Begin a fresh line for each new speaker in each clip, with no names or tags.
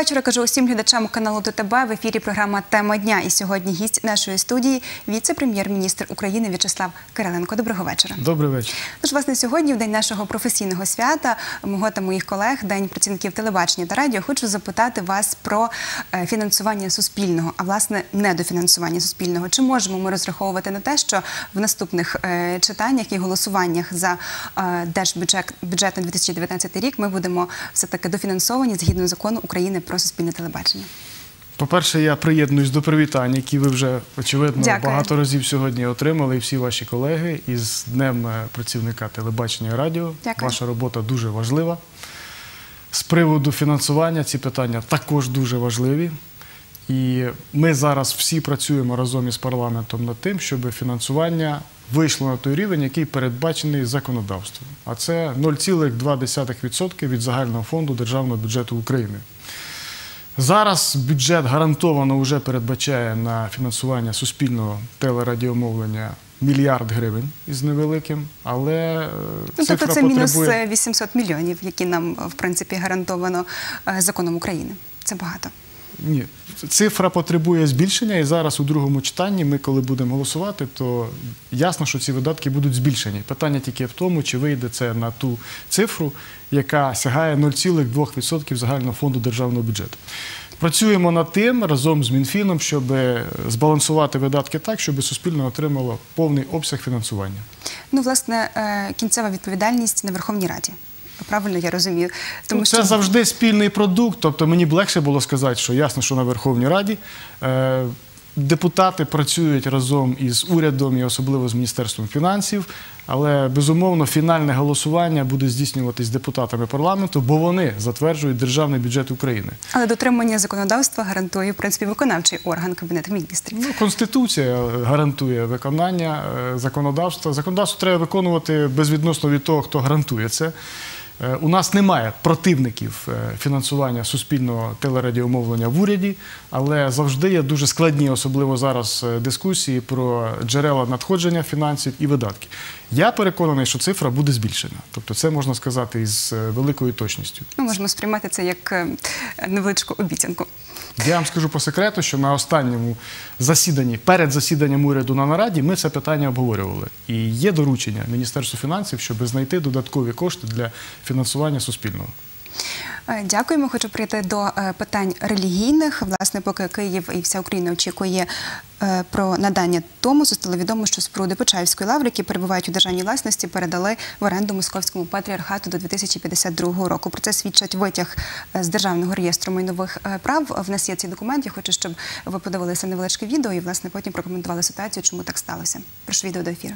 Вечора. Кажу усім глядачам каналу ТТБ. В ефірі програма Тема дня. І сьогодні гість нашої студії віце-прем'єр-міністр України В'ячеслав Кириленко. Доброго вечора.
Добрий вечір.
Тож, власне, сьогодні, в день нашого професійного свята, мого та моїх колег, день працівників телебачення та радіо, хочу запитати вас про е, фінансування суспільного, а власне недофінансування суспільного. Чи можемо ми розраховувати на те, що в наступних е, читаннях і голосуваннях за е, держбюджет бюджет на 2019 рік ми будемо все таки дофінансовані згідно закону України про суспільне телебачення?
По-перше, я приєднуюсь до привітань, які ви вже очевидно
Дякую.
багато разів сьогодні отримали, і всі ваші колеги із Днем е, працівника телебачення і радіо.
Дякую.
Ваша робота дуже важлива. З приводу фінансування ці питання також дуже важливі. І ми зараз всі працюємо разом із парламентом над тим, щоб фінансування вийшло на той рівень, який передбачений законодавством. А це 0,2% від загального фонду державного бюджету України. Зараз бюджет гарантовано вже передбачає на фінансування суспільного телерадіомовлення мільярд гривень із невеликим, але е,
Ну,
цифра
тобто це мінус
потребує...
е, 800 мільйонів, які нам в принципі гарантовано е, законом України. Це багато.
Ні, цифра потребує збільшення, і зараз у другому читанні ми, коли будемо голосувати, то ясно, що ці видатки будуть збільшені. Питання тільки в тому, чи вийде це на ту цифру, яка сягає 0,2% загального фонду державного бюджету. Працюємо над тим разом з Мінфіном, щоб збалансувати видатки так, щоб суспільне отримало повний обсяг фінансування.
Ну, власне, е, кінцева відповідальність на Верховній Раді. Правильно я розумію, тому
Ну, це
що
завжди спільний продукт. Тобто мені б легше було сказати, що ясно, що на Верховній Раді е, депутати працюють разом із урядом і особливо з Міністерством фінансів. Але безумовно фінальне голосування буде здійснюватись депутатами парламенту, бо вони затверджують державний бюджет України.
але дотримання законодавства гарантує в принципі виконавчий орган Кабінету міністрів.
Ну, Конституція гарантує виконання е, законодавства. Законодавство треба виконувати безвідносно від того, хто гарантує це. Е, У нас немає противників е, фінансування суспільного телерадіомовлення в уряді, але завжди є дуже складні, особливо зараз, е, дискусії про джерела надходження фінансів і видатки. Я переконаний, що цифра буде збільшена. Тобто, це можна сказати із великою точністю.
Ми можемо сприймати це як невеличку обіцянку.
Я вам скажу по секрету, що на останньому засіданні, перед засіданням уряду на нараді, ми це питання обговорювали. І є доручення Міністерству фінансів, щоб знайти додаткові кошти для фінансування суспільного.
Е, Дякуємо. Хочу прийти до е, питань релігійних. Власне, поки Київ і вся Україна очікує е, про надання Томосу, стало відомо, що споруди Почаївської лаври, які перебувають у державній власності, передали в оренду московському патріархату до 2052 року. Про це свідчить витяг з державного реєстру майнових прав. В нас є цей документ. Я хочу, щоб ви подивилися невеличке відео і власне потім прокоментували ситуацію, чому так сталося. Прошу відео до ефіру.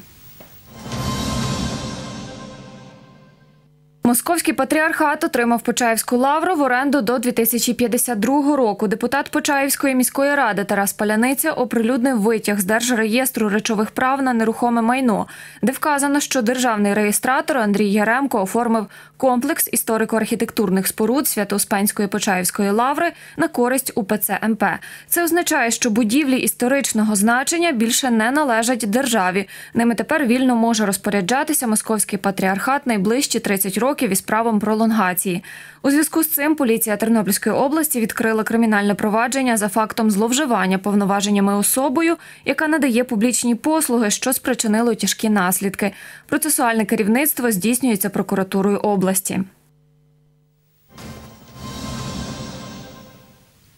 Московський патріархат отримав Почаївську лавру в оренду до 2052 року. Депутат Почаївської міської ради Тарас Паляниця оприлюднив витяг з держреєстру речових прав на нерухоме майно, де вказано, що державний реєстратор Андрій Яремко оформив комплекс історико-архітектурних споруд Свято-Успенської Почаївської лаври на користь УПЦ МП. Це означає, що будівлі історичного значення більше не належать державі. Ними тепер вільно може розпоряджатися московський патріархат найближчі 30 років із правом пролонгації. У зв'язку з цим поліція Тернопільської області відкрила кримінальне провадження за фактом зловживання повноваженнями особою, яка надає публічні послуги, що спричинило тяжкі наслідки. Процесуальне керівництво здійснюється прокуратурою області.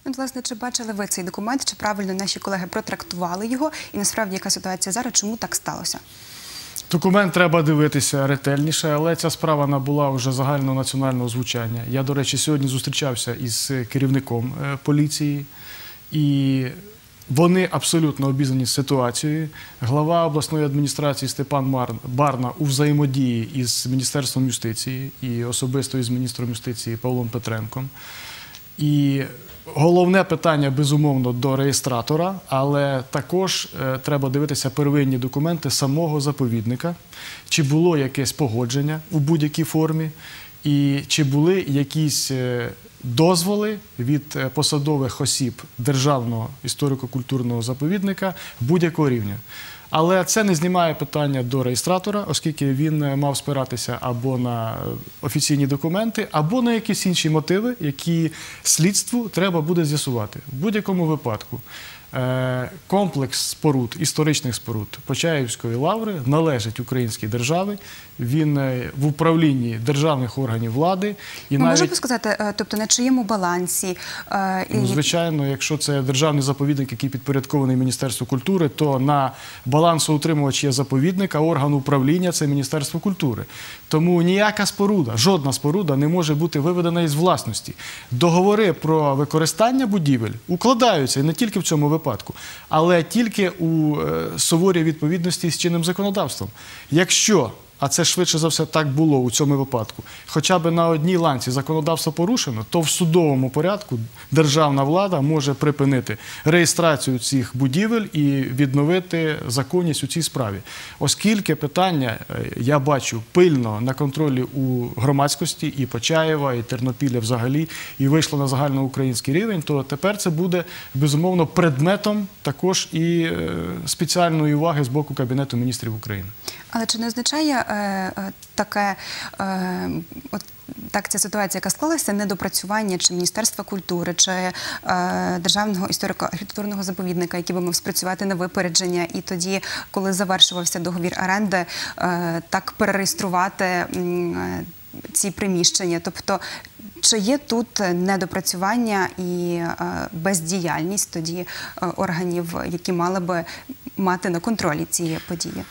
От, власне, чи бачили ви цей документ, чи правильно наші колеги протрактували його, і насправді яка ситуація зараз, чому так сталося?
Документ треба дивитися ретельніше, але ця справа набула вже загального національного звучання. Я, до речі, сьогодні зустрічався із керівником е, поліції, і вони абсолютно обізнані з ситуацією. Глава обласної адміністрації Степан Барна у взаємодії із Міністерством юстиції і особисто із міністром юстиції Павлом Петренком. І головне питання, безумовно, до реєстратора, але також е, треба дивитися первинні документи самого заповідника, чи було якесь погодження у будь-якій формі, і чи були якісь е, дозволи від е, посадових осіб Державного історико-культурного заповідника будь-якого рівня. Але це не знімає питання до реєстратора, оскільки він е, мав спиратися або на е, офіційні документи, або на якісь інші мотиви, які слідству треба буде з'ясувати. В будь-якому випадку комплекс споруд, історичних споруд Почаївської лаври належить українській державі. Він е, в управлінні державних органів влади і
Ми
навіть
можемо сказати, е, тобто на чиєму балансі е,
Ну, звичайно, якщо це державний заповідник, який підпорядкований Міністерству культури, то на балансоутримувач є заповідник, а орган управління це Міністерство культури. Тому ніяка споруда, жодна споруда не може бути виведена із власності. Договори про використання будівель укладаються і не тільки в цьому випадку, але тільки у е, суворій відповідності з чинним законодавством. Якщо а це швидше за все так було у цьому випадку. Хоча б на одній ланці законодавство порушено, то в судовому порядку державна влада може припинити реєстрацію цих будівель і відновити законність у цій справі. Оскільки питання е, я бачу пильно на контролі у громадськості і Почаєва, і Тернопіля взагалі, і вийшло на загальноукраїнський рівень, то тепер це буде безумовно предметом також і е, спеціальної уваги з боку Кабінету міністрів України.
Але чи не означає е, е, таке, е, от так ця ситуація, яка склалася, недопрацювання чи Міністерства культури, чи Державного історико-архітектурного заповідника, який би мав спрацювати на випередження, і тоді, коли завершувався договір оренди, так перереєструвати ці приміщення? Тобто, чи є тут недопрацювання і бездіяльність тоді органів, які мали би мати на контролі ці події?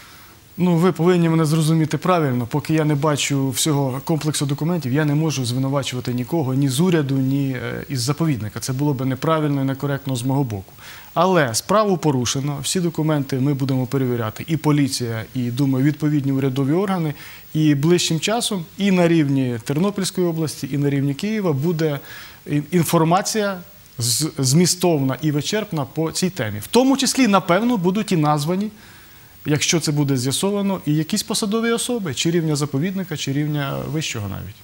Ну, ви повинні мене зрозуміти правильно. Поки я не бачу всього комплексу документів, я не можу звинувачувати нікого ні з уряду, ні е, із заповідника. Це було б неправильно і некоректно з мого боку. Але справу порушено, всі документи ми будемо перевіряти, і поліція, і думаю, відповідні урядові органи. І ближчим часом і на рівні Тернопільської області, і на рівні Києва буде інформація змістовна і вичерпна по цій темі. В тому числі, напевно, будуть і названі якщо це буде з'ясовано, і якісь посадові особи, чи рівня заповідника, чи рівня вищого навіть.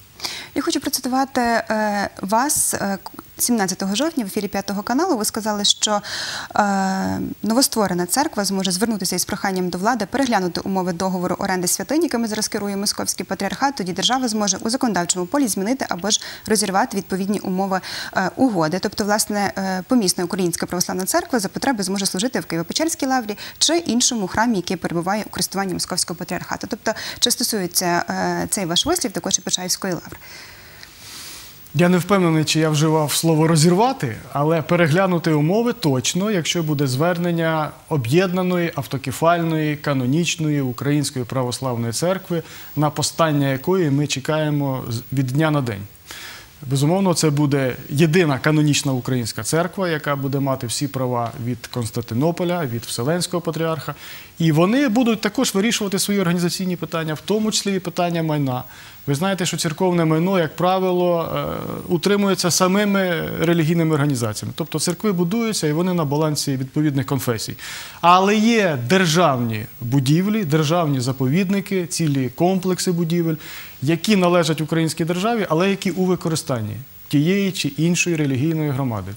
Я хочу процитувати е, вас е, 17 жовтня в ефірі П'ятого каналу. Ви сказали, що е, новостворена церква зможе звернутися із проханням до влади, переглянути умови договору оренди святинь, якими зараз керує московський патріархат. Тоді держава зможе у законодавчому полі змінити або ж розірвати відповідні умови е, угоди. Тобто, власне, е, помісна українська православна церква за потреби зможе служити в Києво-Печерській лаврі чи іншому храмі, який перебуває у користуванні московського патріархату. Тобто, чи стосується е, цей ваш вислів також і Почаївської лаври?
Я не впевнений, чи я вживав слово розірвати, але переглянути умови точно, якщо буде звернення об'єднаної автокефальної канонічної української православної церкви, на постання якої ми чекаємо від дня на день. Безумовно, це буде єдина канонічна українська церква, яка буде мати всі права від Константинополя, від Вселенського патріарха. І вони будуть також вирішувати свої організаційні питання, в тому числі і питання майна. Ви знаєте, що церковне майно, як правило, е, утримується самими релігійними організаціями. Тобто церкви будуються і вони на балансі відповідних конфесій. Але є державні будівлі, державні заповідники, цілі комплекси будівель, які належать українській державі, але які у використанні тієї чи іншої релігійної громади.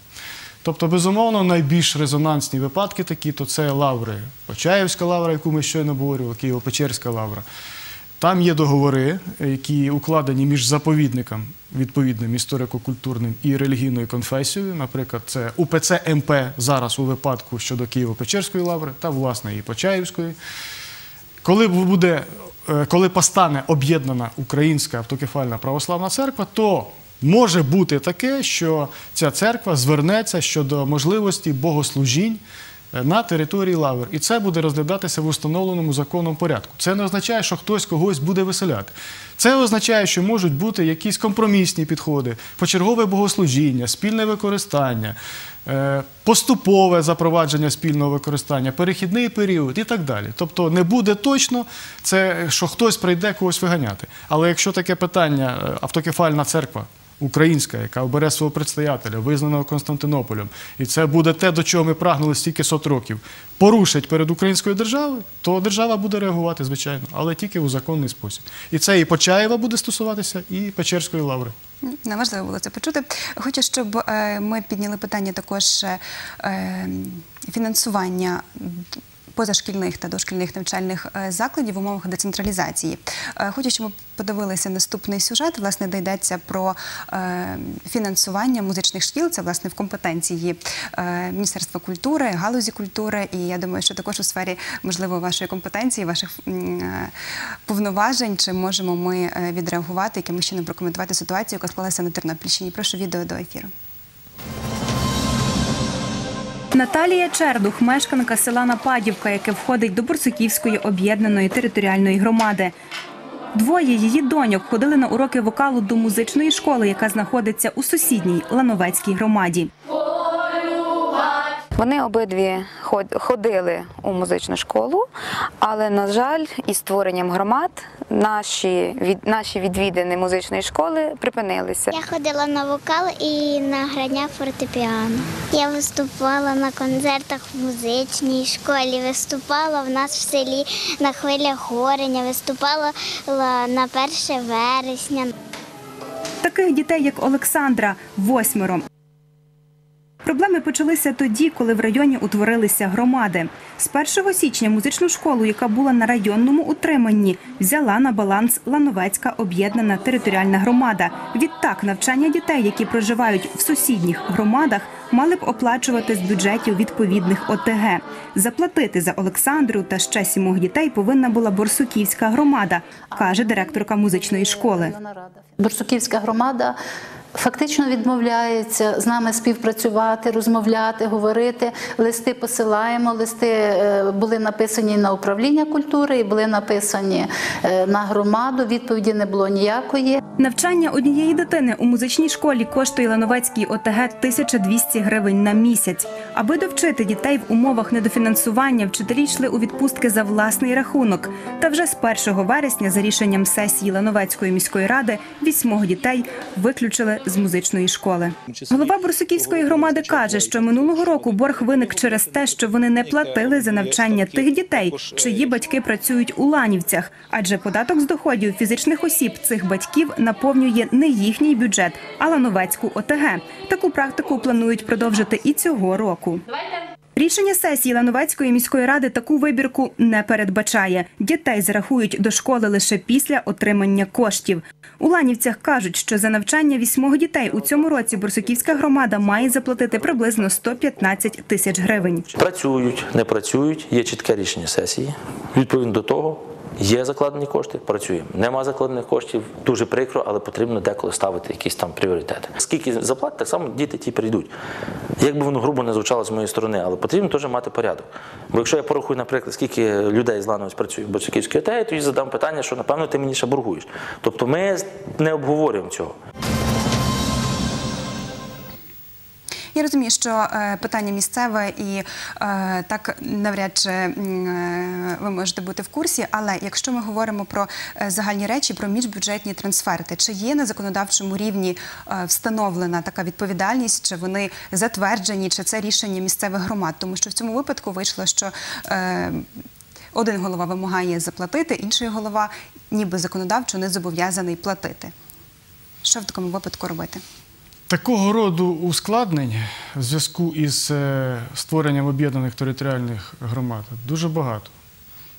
Тобто, безумовно, найбільш резонансні випадки такі, то це лаври. Почаївська лавра, яку ми щойно обговорювали, Києво-Печерська лавра. Там є договори, які укладені між заповідником відповідним історико-культурним і релігійною конфесією. Наприклад, це УПЦ МП зараз у випадку щодо Києво-Печерської лаври та власне і Почаївської. Коли буде, е, коли постане об'єднана українська автокефальна православна церква, то може бути таке, що ця церква звернеться щодо можливості богослужінь на території лавр. І це буде розглядатися в установленому законом порядку. Це не означає, що хтось когось буде виселяти. Це означає, що можуть бути якісь компромісні підходи, почергове богослужіння, спільне використання, е, поступове запровадження спільного використання, перехідний період і так далі. Тобто не буде точно, що хтось прийде когось виганяти. Але якщо таке питання е, автокефальна церква. Українська, яка обере свого предстоятеля, визнаного Константинополем, і це буде те, до чого ми прагнули стільки сот років, порушить перед українською державою, то держава буде реагувати, звичайно, але тільки у законний спосіб. І це і Почаєва буде стосуватися, і Печерської лаври.
Нам важливо було це почути. Хочу, щоб е, ми підняли питання також е, е, фінансування позашкільних та дошкільних навчальних е, закладів в умовах децентралізації. Е, Хочу, щоб ми подивилися наступний сюжет, власне, де йдеться про е, фінансування музичних шкіл. Це власне в компетенції Міністерства культури, галузі культури. І я думаю, що також у сфері можливо вашої компетенції, ваших повноважень, чи можемо ми відреагувати, якимось чином прокоментувати ситуацію, яка склалася на Тернопільщині. Прошу відео до ефіру.
Наталія Чердух, мешканка села Нападівка, яке входить до Бурсуківської об'єднаної територіальної громади. Двоє її доньок ходили на уроки вокалу до музичної школи, яка знаходиться у сусідній Лановецькій громаді.
Вони обидві ходили у музичну школу, але, на жаль, із створенням громад наші, від, наші відвідини музичної школи припинилися.
Я ходила на вокал і на грання фортепіано. Я виступала на концертах в музичній школі, виступала в нас в селі на хвилях гореня, виступала на 1 вересня.
Таких дітей, як Олександра, восьмеро. Проблеми почалися тоді, коли в районі утворилися громади. З 1 січня музичну школу, яка була на районному утриманні, взяла на баланс Лановецька об'єднана територіальна громада. Відтак, навчання дітей, які проживають в сусідніх громадах, мали б оплачувати з бюджетів відповідних ОТГ. Заплатити за Олександру та ще сімох дітей повинна була Борсуківська громада, каже директорка музичної школи.
Борсуківська громада фактично відмовляється з нами співпрацювати, розмовляти, говорити. Листи посилаємо. Листи е, були написані на управління культури і були написані е, на громаду. Відповіді не було ніякої.
Навчання однієї дитини у музичній школі коштує Лановецькій ОТГ 1200 гривень на місяць. Аби довчити дітей в умовах недофінансування, вчителі йшли у відпустки за власний рахунок. Та вже з 1 вересня, за рішенням сесії Лановецької міської ради, вісьмох дітей виключили з музичної школи. Голова Бурсуківської громади каже, що минулого року борг виник через те, що вони не платили за навчання тих дітей, чиї батьки працюють у Ланівцях, адже податок з доходів фізичних осіб цих батьків наповнює не їхній бюджет, а Лановецьку ОТГ. Таку практику планують продовжити і цього року. Рішення сесії Лановецької міської ради таку вибірку не передбачає. Дітей зарахують до школи лише після отримання коштів. У Ланівцях кажуть, що за навчання вісьмого дітей у цьому році Бурсуківська громада має заплатити приблизно 115 тисяч гривень.
Працюють, не працюють, є чітке рішення сесії. Відповідно до того, є закладені кошти, працюємо. Нема закладених коштів, дуже прикро, але потрібно деколи ставити якісь там пріоритети. Скільки заплатить, так само діти ті прийдуть. Як би воно грубо не звучало з моєї сторони, але потрібно теж мати порядок. Бо якщо я порахую, наприклад, скільки людей з Лановець працює в Борцюківській ОТЕ, то я задам питання, що напевно ти мені ще боргуєш. Тобто ми не обговорюємо цього.
Я розумію, що е, питання місцеве і е, так навряд чи е, ви можете бути в курсі. Але якщо ми говоримо про загальні речі, про міжбюджетні трансферти, чи є на законодавчому рівні встановлена така відповідальність, чи вони затверджені, чи це рішення місцевих громад? Тому що в цьому випадку вийшло, що один голова вимагає заплатити, інший голова, ніби законодавчо, не зобов'язаний платити. Що в такому випадку робити?
Такого роду ускладнень в зв'язку із е, створенням об'єднаних територіальних громад дуже багато.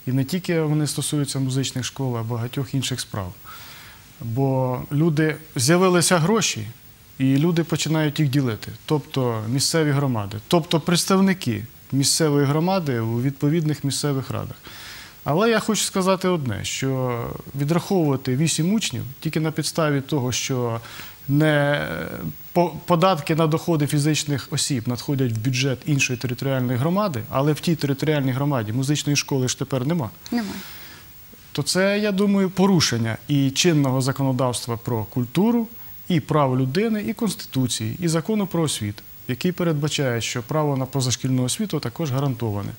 І не тільки вони стосуються музичних школ, а багатьох інших справ. Бо люди з'явилися гроші, і люди починають їх ділити, тобто місцеві громади, тобто представники місцевої громади у відповідних місцевих радах. Але я хочу сказати одне: що відраховувати вісім учнів тільки на підставі того, що не податки на доходи фізичних осіб надходять в бюджет іншої територіальної громади, але в тій територіальній громаді музичної школи ж тепер нема
Немає.
то це, я думаю, порушення і чинного законодавства про культуру, і прав людини, і Конституції, і закону про освіту, який передбачає, що право на позашкільну освіту також гарантоване.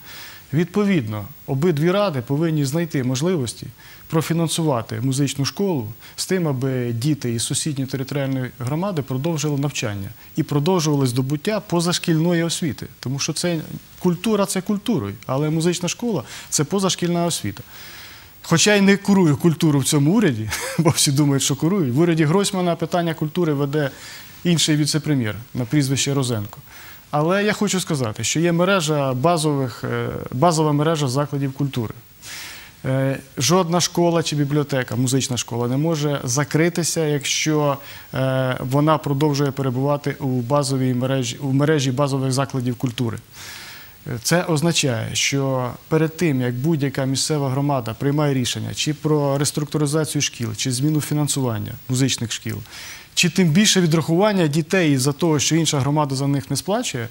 Відповідно, обидві ради повинні знайти можливості профінансувати музичну школу з тим, аби діти із сусідньої територіальної громади продовжили навчання і продовжували здобуття позашкільної освіти. Тому що це культура це культурою, але музична школа це позашкільна освіта. Хоча й не курую культуру в цьому уряді, бо всі думають, що курують. В уряді Гройсмана питання культури веде інший віце-прем'єр на прізвище Розенко. Але я хочу сказати, що є мережа базових, е, базова мережа закладів культури. Е, Жодна школа чи бібліотека, музична школа не може закритися, якщо е, вона продовжує перебувати у базовій мережі, у мережі базових закладів культури. Е, Це означає, що перед тим, як будь-яка місцева громада приймає рішення чи про реструктуризацію шкіл, чи зміну фінансування музичних шкіл, чи тим більше відрахування дітей із-за того, що інша громада за них не сплачує,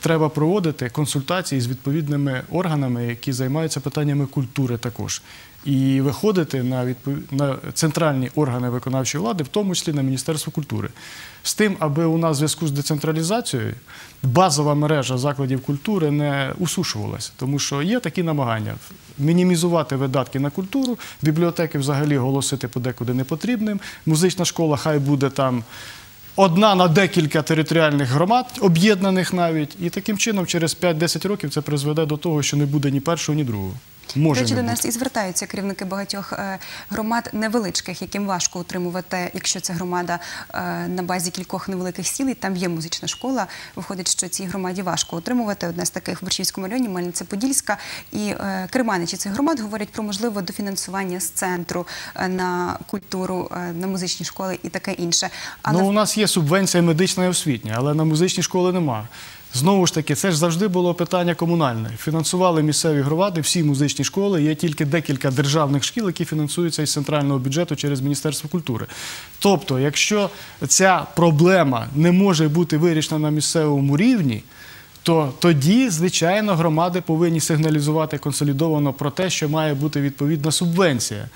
треба проводити консультації з відповідними органами, які займаються питаннями культури також. І виходити на, відпов... на центральні органи виконавчої влади, в тому числі на Міністерство культури, з тим, аби у нас в зв'язку з децентралізацією базова мережа закладів культури не усушувалася, тому що є такі намагання мінімізувати видатки на культуру, бібліотеки взагалі оголосити подекуди непотрібним. Музична школа хай буде там. Одна на декілька територіальних громад, об'єднаних навіть, і таким чином через 5-10 років це призведе до того, що не буде ні першого, ні другого. Може
речі, до нас і звертаються керівники багатьох е, громад невеличких, яким важко утримувати, якщо це громада е, на базі кількох невеликих сіл, і там є музична школа. Виходить, що цій громаді важко утримувати. Одна з таких в Борщівському районі, Мельниця-Подільська. І е, керманичі цих громад говорять про можливе дофінансування з центру на культуру, на музичні школи і таке інше. Але
Ну, у нас є субвенція медична і освітня, але на музичні школи нема. Знову ж таки, це ж завжди було питання комунальне. Фінансували місцеві громади, всі музичні школи. Є тільки декілька державних шкіл, які фінансуються із центрального бюджету через Міністерство культури. Тобто, якщо ця проблема не може бути вирішена на місцевому рівні, то тоді, звичайно, громади повинні сигналізувати консолідовано про те, що має бути відповідна субвенція.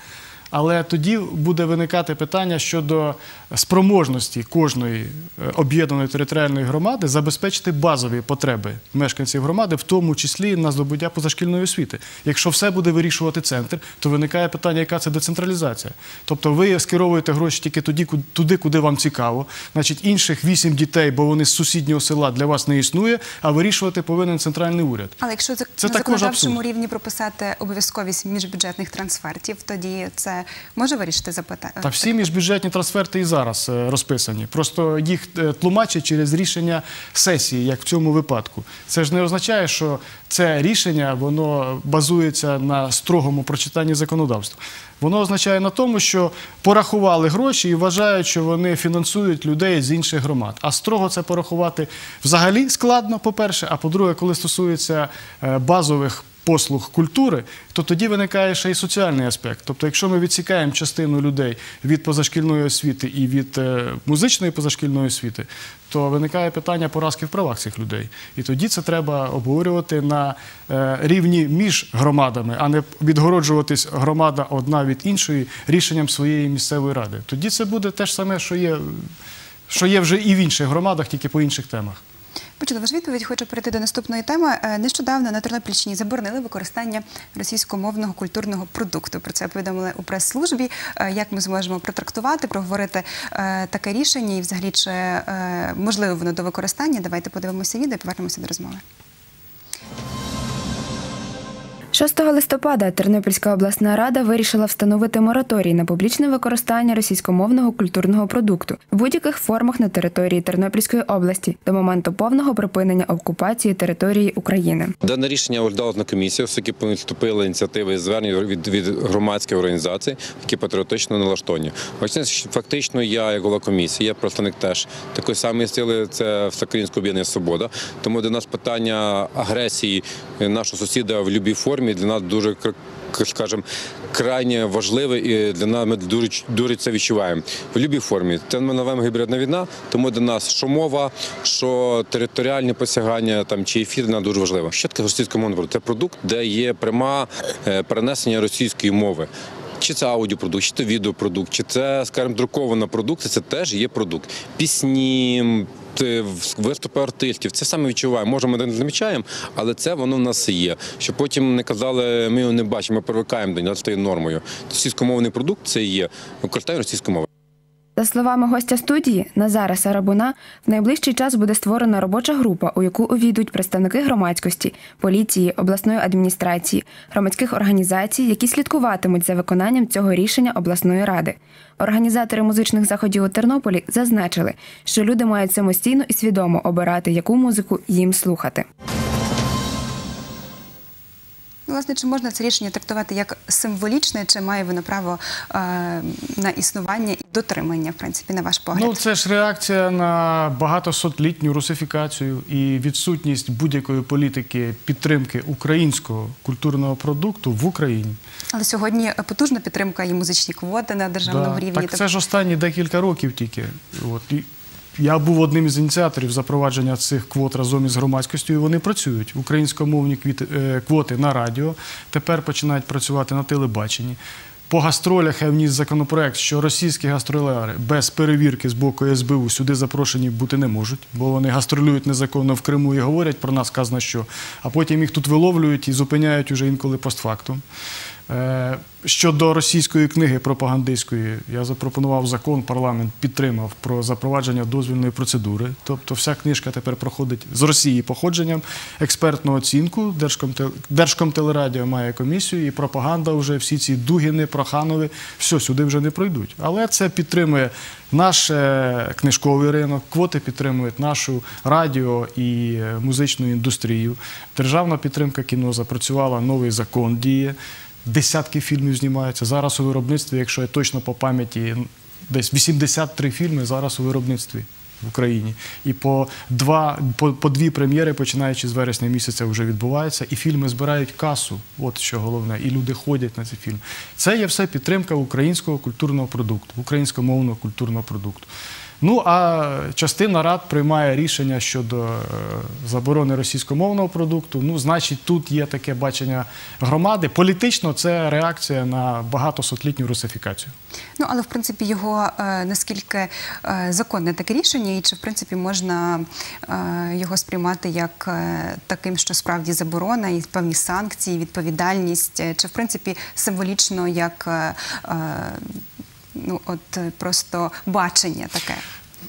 Але тоді буде виникати питання щодо спроможності кожної е, об'єднаної територіальної громади забезпечити базові потреби мешканців громади, в тому числі на здобуття позашкільної освіти. Якщо все буде вирішувати центр, то виникає питання, яка це децентралізація. Тобто ви скеровуєте гроші тільки ку- туди, куди вам цікаво. Значить, інших вісім дітей, бо вони з сусіднього села для вас не існує, а вирішувати повинен центральний уряд.
Але якщо Це на законодавчому рівні прописати обов'язковість міжбюджетних трансфертів, тоді це може вирішити запитання.
Та всі міжбюджетні трансферти і зараз е, розписані. Просто їх е, тлумачать через рішення сесії, як в цьому випадку. Це ж не означає, що це рішення воно базується на строгому прочитанні законодавства. Воно означає на тому, що порахували гроші і вважають, що вони фінансують людей з інших громад. А строго це порахувати взагалі складно, по-перше. А по-друге, коли стосується е, базових послуг культури, то тоді виникає ще й соціальний аспект. Тобто, якщо ми відсікаємо частину людей від позашкільної освіти і від е, музичної позашкільної освіти, то виникає питання поразки в правах цих людей. І тоді це треба обговорювати на е, рівні між громадами, а не відгороджуватись громада одна від іншої рішенням своєї місцевої ради. Тоді це буде те ж саме, що є, що є вже і в інших громадах, тільки по інших темах.
Почула вашу відповідь. Хочу перейти до наступної теми. Е, Нещодавно на Тернопільщині заборонили використання російськомовного культурного продукту. Про це повідомили у прес-службі. Е, Як ми зможемо протрактувати, проговорити е, таке рішення і взагалі чи можливо воно до використання? Давайте подивимося відео і повернемося до розмови.
6 листопада Тернопільська обласна рада вирішила встановити мораторій на публічне використання російськомовного культурного продукту в будь-яких формах на території Тернопільської області до моменту повного припинення окупації території України.
Дане рішення оглядалось на комісії, оскільки поступили ініціативи звернення від, від громадських організацій, які патріотично налаштовані. Фактично я, як голова комісії, я представник теж такої самої сили, це Всеукраїнське об'єднання Свобода. Тому до нас питання агресії нашого сусіда в будь-якій формі для нас дуже скажімо, крайне важливе і для нас ми дуже, дуже це відчуваємо в будь-якій формі. Це ми називаємо гібридна війна, тому для нас що мова, що територіальні посягання там чи ефір нам дуже важливо. Що таке російська мова? Це продукт, де є пряма е, перенесення російської мови. Чи це аудіопродукт, чи це відеопродукт, чи це, скажімо, друкована продукція, це теж є продукт. Пісні, виступи артистів, це саме відчуваємо. Може, ми не замічаємо, але це воно в нас є. Щоб потім не казали, ми його не бачимо, ми привикаємо до нього, це стає нормою. Російськомовний продукт це є використання російської мови.
За словами гостя студії Назара Сарабуна, в найближчий час буде створена робоча група, у яку увійдуть представники громадськості, поліції, обласної адміністрації, громадських організацій, які слідкуватимуть за виконанням цього рішення обласної ради. Організатори музичних заходів у Тернополі зазначили, що люди мають самостійно і свідомо обирати, яку музику їм слухати.
Ну, Власне, чи можна це рішення трактувати як символічне, чи має воно право е, на існування і дотримання, в принципі, на ваш погляд?
Ну, це ж реакція на багатосотлітню русифікацію і відсутність будь-якої політики підтримки українського культурного продукту в Україні.
Але сьогодні потужна підтримка і музичні квоти на державному
Да.
рівні.
Так це ж останні декілька років тільки. От. Я був одним із ініціаторів запровадження цих квот разом із громадськістю, і вони працюють. Українськомовні е, квоти на радіо тепер починають працювати на телебаченні. По гастролях я вніс законопроект, що російські гастролери без перевірки з боку СБУ сюди запрошені бути не можуть, бо вони гастролюють незаконно в Криму і говорять про нас казна що, а потім їх тут виловлюють і зупиняють уже інколи постфактум. Е, Щодо російської книги пропагандистської, я запропонував закон, парламент підтримав про запровадження дозвільної процедури. Тобто вся книжка тепер проходить з Росії походженням, експертну оцінку. Держкомтелерадіо має комісію, і пропаганда вже всі ці Дугіни, Проханови, все сюди вже не пройдуть. Але це підтримує наш е, книжковий ринок, квоти підтримують нашу радіо і е, музичну індустрію. Державна підтримка кіно запрацювала, новий закон діє. Десятки фільмів знімаються. Зараз у виробництві, якщо я точно по пам'яті, десь 83 фільми зараз у виробництві в Україні. І по, два, по, по дві прем'єри, починаючи з вересня місяця, вже відбуваються. І фільми збирають касу. От що головне. І люди ходять на ці фільми. Це є все підтримка українського культурного продукту, українськомовного культурного продукту. Ну а частина рад приймає рішення щодо е, заборони російськомовного продукту. Ну, значить, тут є таке бачення громади. Політично це реакція на багатосотлітню русифікацію.
Ну, але в принципі його е, наскільки е, законне таке рішення, і чи в принципі можна його сприймати як таким, що справді заборона і певні санкції, відповідальність, чи в принципі символічно як ну от е, просто бачення таке?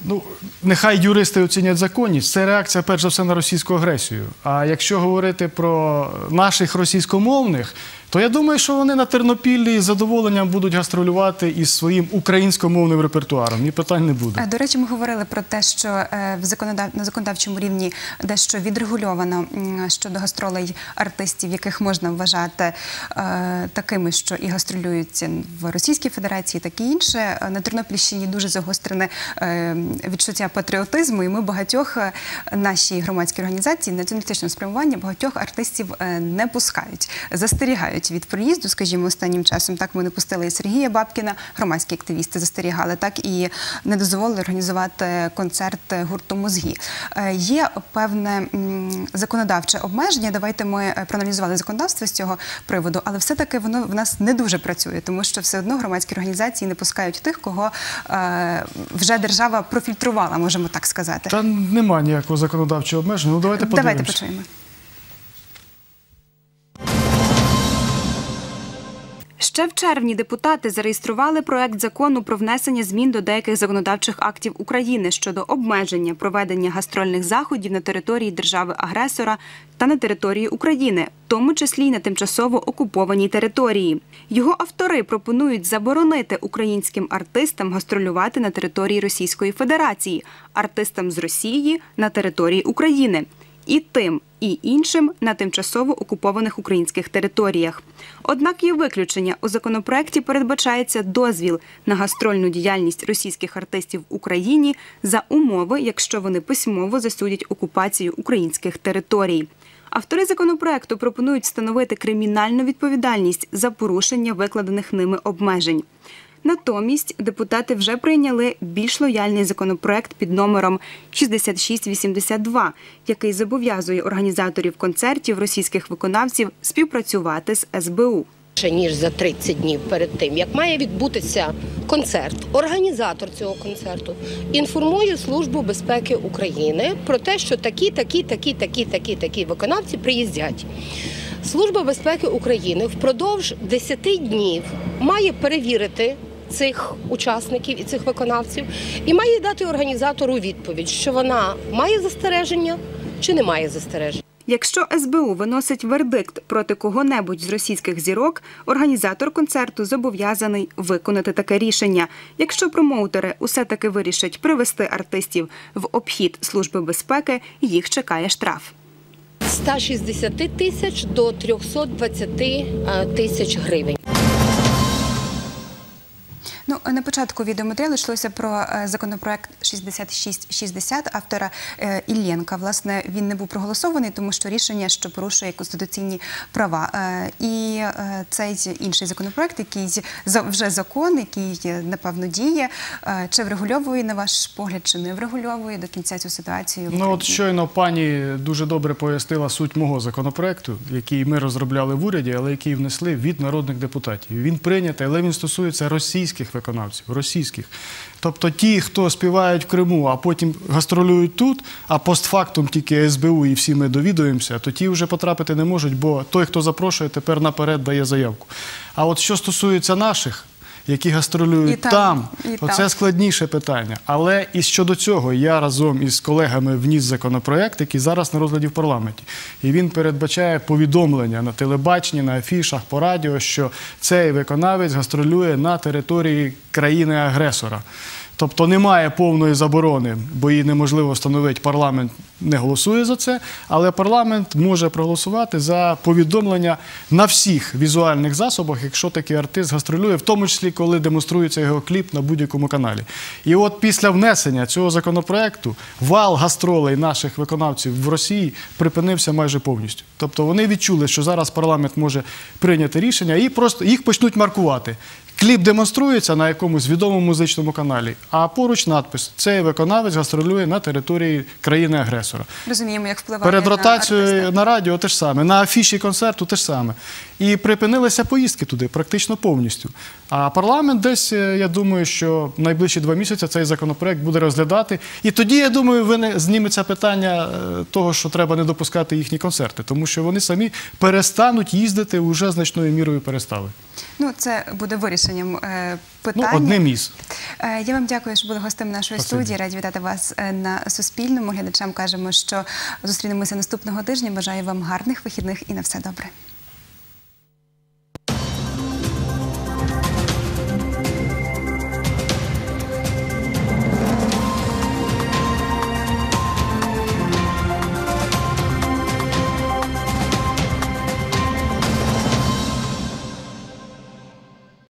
Ну, нехай юристи оцінять законність. Це реакція, перш за все, на російську агресію. А якщо говорити про наших російськомовних, то я думаю, що вони на Тернопіллі з задоволенням будуть гастролювати із своїм українськомовним репертуаром. І питань не буде.
Е, До речі, ми говорили про те, що е, на законодавчому рівні дещо відрегульовано щодо гастролей артистів, яких можна вважати е, такими, що і гастролюють в Російській Федерації, так і інше. На Тернопільщині дуже загострене відчуття патріотизму, і ми багатьох е, наші громадські організації націоналістичного спрямування багатьох артистів не пускають, застерігають від приїзду. Скажімо, останнім часом так ми не пустили і Сергія Бабкіна, громадські активісти застерігали, так і не дозволили організувати концерт гурту мозгі. Е, Є певне законодавче обмеження. Давайте ми е, проаналізували законодавство з цього приводу, але все-таки воно в нас не дуже працює, тому що все одно громадські організації не пускають тих, кого е, вже держава профільтрувала, можемо так сказати.
Та нема ніякого законодавчого обмеження. Ну давайте подивимося.
Давайте почуємо.
Ще в червні депутати зареєстрували проект закону про внесення змін до деяких законодавчих актів України щодо обмеження проведення гастрольних заходів на території держави-агресора та на території України, в тому числі й на тимчасово окупованій території. Його автори пропонують заборонити українським артистам гастролювати на території Російської Федерації, артистам з Росії на території України і тим, і іншим на тимчасово окупованих українських територіях. Однак є виключення. У законопроекті передбачається дозвіл на гастрольну діяльність російських артистів в Україні за умови, якщо вони письмово засудять окупацію українських територій. Автори законопроекту пропонують встановити кримінальну відповідальність за порушення викладених ними обмежень. Натомість депутати вже прийняли більш лояльний законопроект під номером 6682, який зобов'язує організаторів концертів російських виконавців співпрацювати з СБУ.
Ще ніж за 30 днів перед тим, як має відбутися концерт, організатор цього концерту інформує Службу безпеки України про те, що такі, такі, такі, такі, такі, такі виконавці приїздять. Служба безпеки України впродовж 10 днів має перевірити цих учасників і цих виконавців, і має дати організатору відповідь, що вона має застереження чи не має застережень.
Якщо СБУ виносить вердикт проти кого-небудь з російських зірок, організатор концерту зобов'язаний виконати таке рішення. Якщо промоутери усе таки вирішать привести артистів в обхід Служби безпеки, їх чекає штраф.
160 тисяч до 320 е, тисяч гривень.
На початку відеоматеріалу йшлося про е, законопроект 6660 автора е, Іллєнка. Власне, він не був проголосований, тому що рішення, що порушує конституційні права. Е, І цей інший законопроект, який вже закон, який напевно діє, чи врегульовує на ваш погляд, чи не врегульовує до кінця цю ситуацію?
Ну от щойно пані дуже добре пояснила суть мого законопроекту, який ми розробляли в уряді, але який внесли від народних депутатів. Він прийнятий, але він стосується російських виконавців, російських. Тобто ті, хто співають в Криму, а потім гастролюють тут, а постфактум тільки СБУ і всі ми довідуємося, то ті вже потрапити не можуть, бо той, хто запрошує, тепер наперед дає заявку. А от що стосується наших, які гастролюють
І там,
там,
і
оце
там.
складніше питання. Але і щодо цього я разом із колегами вніс законопроект, який зараз на розгляді в парламенті. І він передбачає повідомлення на телебаченні, на афішах, по радіо, що цей виконавець гастролює на території країни-агресора. Тобто немає повної заборони, бо її неможливо встановити. Парламент не голосує за це, але парламент може проголосувати за повідомлення на всіх візуальних засобах, якщо такий артист гастролює, в тому числі коли демонструється його кліп на будь-якому каналі. І от після внесення цього законопроекту вал гастролей наших виконавців в Росії припинився майже повністю. Тобто вони відчули, що зараз парламент може прийняти рішення і просто їх почнуть маркувати. Кліп демонструється на якомусь відомому музичному каналі, а поруч надпис Цей виконавець гастролює на території країни-агресора.
розуміємо, як впливає
Перед ротацією на радіо те ж саме, на афіші концерту те ж саме. І припинилися поїздки туди практично повністю. А парламент десь, е, я думаю, що найближчі два місяці цей законопроект буде розглядати. І тоді, я думаю, вине- зніметься питання е, того, що треба не допускати їхні концерти, тому що вони самі перестануть їздити, уже значною мірою перестали.
Ну, це буде вирішенням е,
Ну,
питання.
одним із.
Е, Я вам дякую, що були гостем нашої
Спасибо.
студії. Раді вітати вас е, на Суспільному. Глядачам кажемо, що зустрінемося наступного тижня. Бажаю вам гарних вихідних і на все добре.